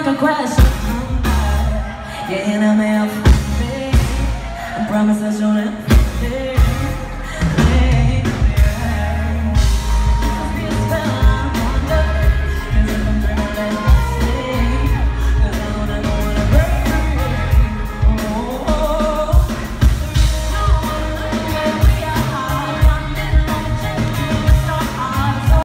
like a crash.